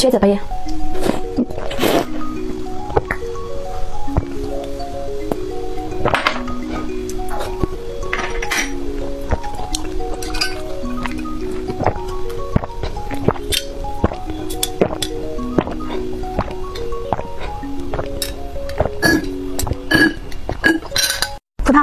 ช่วย葡萄